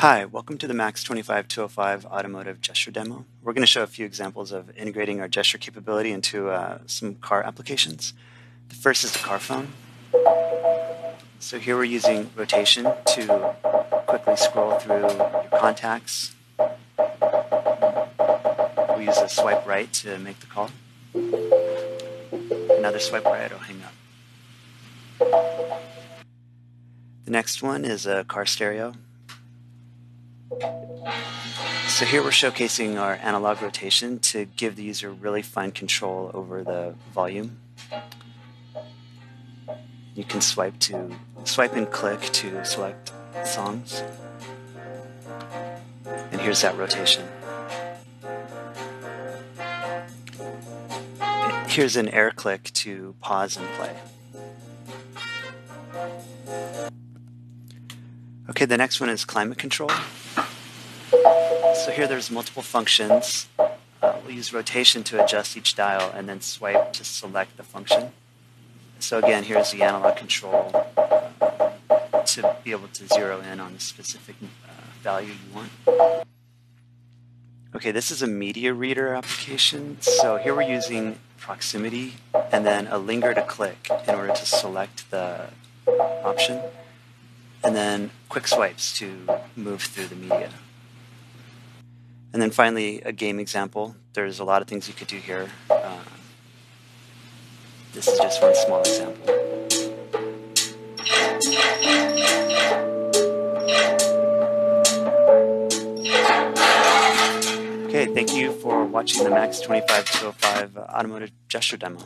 Hi, welcome to the MAX 25205 automotive gesture demo. We're going to show a few examples of integrating our gesture capability into uh, some car applications. The first is the car phone. So here we're using rotation to quickly scroll through your contacts. We'll use a swipe right to make the call. Another swipe right will hang up. The next one is a car stereo. So here we're showcasing our analog rotation to give the user really fine control over the volume. You can swipe to swipe and click to select songs. And here's that rotation. Here's an air click to pause and play. Okay, the next one is climate control. So here there's multiple functions. Uh, we'll use rotation to adjust each dial and then swipe to select the function. So again, here's the analog control to be able to zero in on the specific uh, value you want. Okay, this is a media reader application. So here we're using proximity and then a linger to click in order to select the option. And then quick swipes to move through the media. And then finally, a game example. There's a lot of things you could do here. Uh, this is just one small example. Okay, thank you for watching the MAX 25205 automotive gesture demo.